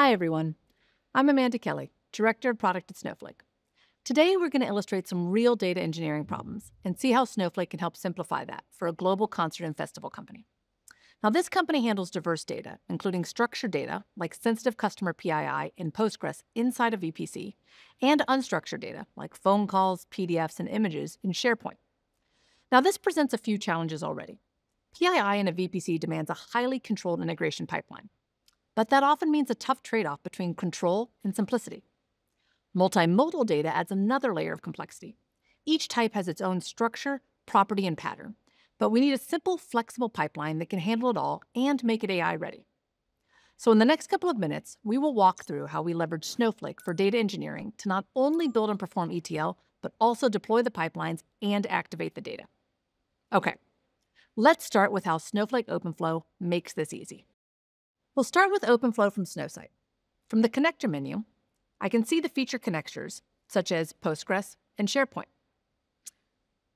Hi, everyone. I'm Amanda Kelly, Director of Product at Snowflake. Today, we're going to illustrate some real data engineering problems and see how Snowflake can help simplify that for a global concert and festival company. Now, this company handles diverse data, including structured data like sensitive customer PII in Postgres inside of VPC, and unstructured data like phone calls, PDFs, and images in SharePoint. Now, this presents a few challenges already. PII in a VPC demands a highly controlled integration pipeline, but that often means a tough trade off between control and simplicity. Multimodal data adds another layer of complexity. Each type has its own structure, property, and pattern, but we need a simple, flexible pipeline that can handle it all and make it AI ready. So, in the next couple of minutes, we will walk through how we leverage Snowflake for data engineering to not only build and perform ETL, but also deploy the pipelines and activate the data. Okay, let's start with how Snowflake OpenFlow makes this easy. We'll start with OpenFlow from Snowsight. From the connector menu, I can see the feature connectors, such as Postgres and SharePoint.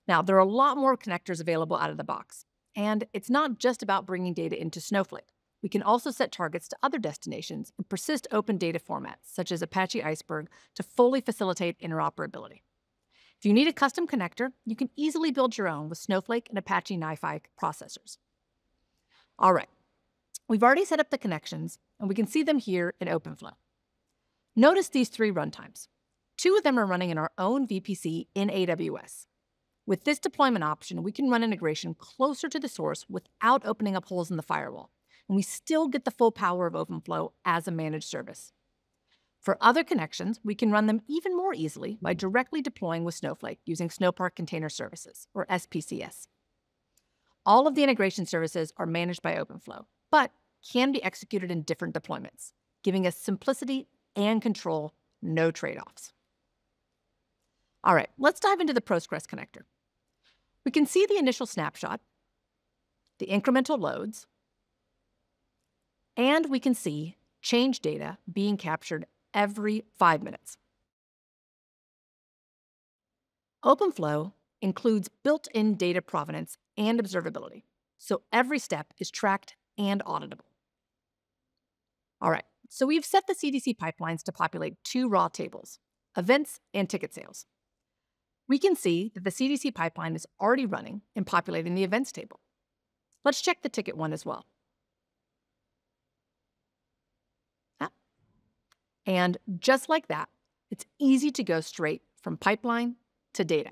Now, there are a lot more connectors available out of the box, and it's not just about bringing data into Snowflake. We can also set targets to other destinations and persist open data formats, such as Apache Iceberg, to fully facilitate interoperability. If you need a custom connector, you can easily build your own with Snowflake and Apache NiFi processors. All right, we've already set up the connections, and we can see them here in OpenFlow. Notice these three runtimes. Two of them are running in our own VPC in AWS. With this deployment option, we can run integration closer to the source without opening up holes in the firewall, and we still get the full power of OpenFlow as a managed service. For other connections, we can run them even more easily by directly deploying with Snowflake using Snowpark Container Services, or SPCS. All of the integration services are managed by OpenFlow, but can be executed in different deployments, giving us simplicity and control, no trade offs. All right, let's dive into the Postgres connector. We can see the initial snapshot, the incremental loads, and we can see change data being captured every five minutes. OpenFlow includes built-in data provenance and observability, so every step is tracked and auditable. All right, so we've set the CDC pipelines to populate two raw tables, events and ticket sales we can see that the CDC pipeline is already running and populating the events table. Let's check the ticket one as well. Ah. And just like that, it's easy to go straight from pipeline to data.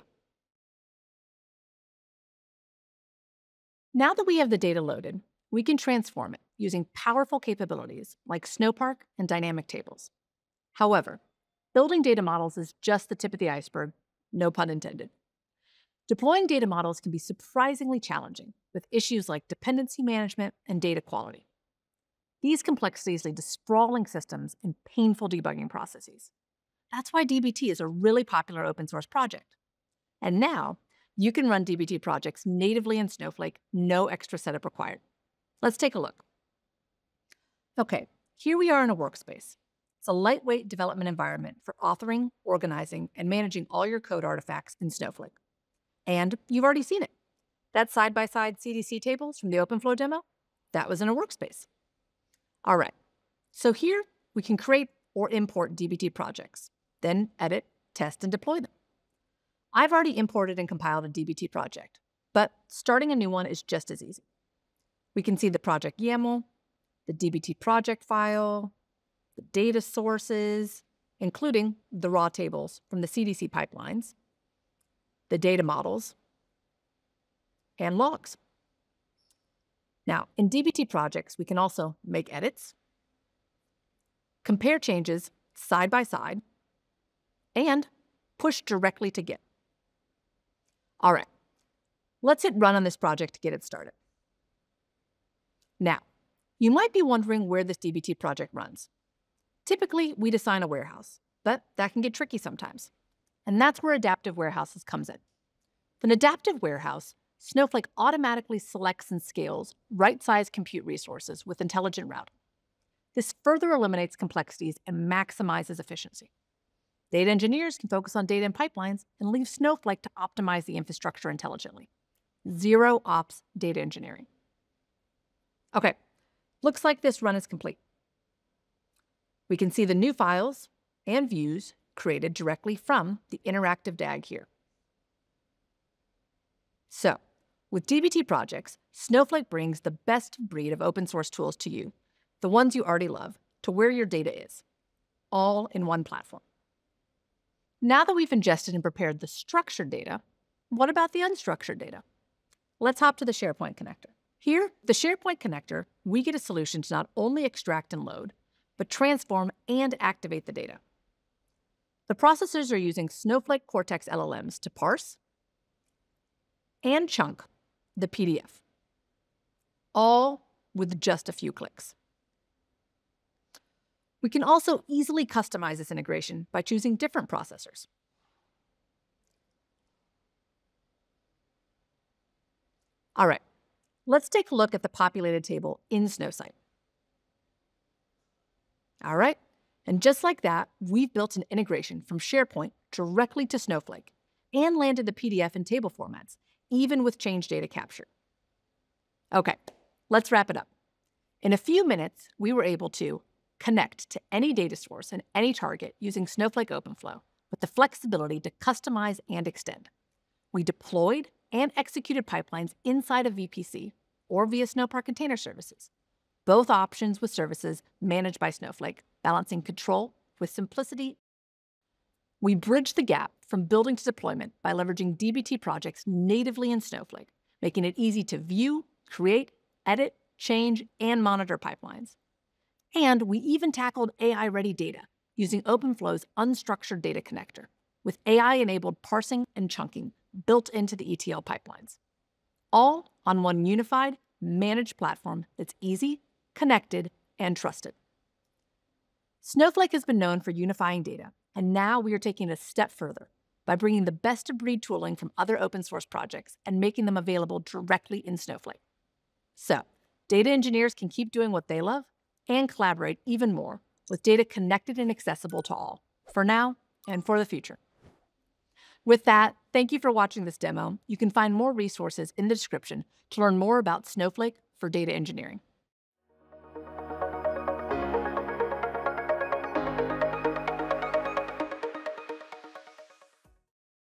Now that we have the data loaded, we can transform it using powerful capabilities like Snowpark and dynamic tables. However, building data models is just the tip of the iceberg no pun intended. Deploying data models can be surprisingly challenging with issues like dependency management and data quality. These complexities lead to sprawling systems and painful debugging processes. That's why DBT is a really popular open source project. And now, you can run DBT projects natively in Snowflake, no extra setup required. Let's take a look. Okay, here we are in a workspace. It's a lightweight development environment for authoring, organizing, and managing all your code artifacts in Snowflake. And you've already seen it. That side by side CDC tables from the OpenFlow demo, that was in a workspace. All right, so here we can create or import DBT projects, then edit, test, and deploy them. I've already imported and compiled a DBT project, but starting a new one is just as easy. We can see the project YAML, the DBT project file, the data sources, including the raw tables from the CDC pipelines, the data models, and logs. Now, in DBT projects, we can also make edits, compare changes side by side, and push directly to Git. All right, let's hit run on this project to get it started. Now, you might be wondering where this DBT project runs. Typically, we design a warehouse, but that can get tricky sometimes. And that's where adaptive warehouses comes in. With an adaptive warehouse, Snowflake automatically selects and scales right-sized compute resources with intelligent routing. This further eliminates complexities and maximizes efficiency. Data engineers can focus on data and pipelines and leave Snowflake to optimize the infrastructure intelligently. Zero ops data engineering. Okay, looks like this run is complete. We can see the new files and views created directly from the interactive DAG here. So, with DBT projects, Snowflake brings the best breed of open source tools to you, the ones you already love, to where your data is, all in one platform. Now that we've ingested and prepared the structured data, what about the unstructured data? Let's hop to the SharePoint connector. Here, the SharePoint connector, we get a solution to not only extract and load, but transform and activate the data. The processors are using Snowflake Cortex LLMs to parse and chunk the PDF, all with just a few clicks. We can also easily customize this integration by choosing different processors. All right, let's take a look at the populated table in Snowsight. All right, and just like that, we've built an integration from SharePoint directly to Snowflake and landed the PDF in table formats, even with change data capture. Okay, let's wrap it up. In a few minutes, we were able to connect to any data source and any target using Snowflake OpenFlow with the flexibility to customize and extend. We deployed and executed pipelines inside of VPC or via Snowpark Container Services, both options with services managed by Snowflake, balancing control with simplicity. We bridge the gap from building to deployment by leveraging DBT projects natively in Snowflake, making it easy to view, create, edit, change, and monitor pipelines. And we even tackled AI ready data using OpenFlow's unstructured data connector with AI enabled parsing and chunking built into the ETL pipelines. All on one unified, managed platform that's easy, connected, and trusted. Snowflake has been known for unifying data, and now we are taking it a step further by bringing the best of breed tooling from other open source projects and making them available directly in Snowflake. So, data engineers can keep doing what they love and collaborate even more with data connected and accessible to all, for now and for the future. With that, thank you for watching this demo. You can find more resources in the description to learn more about Snowflake for data engineering.